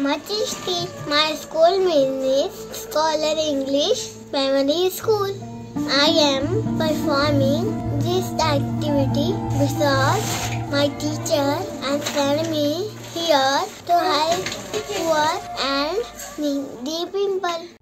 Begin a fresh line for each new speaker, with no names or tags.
Majesty. My school name is Scholar English Primary School. I am performing this activity because my teacher and friend. me here to help poor and needy people.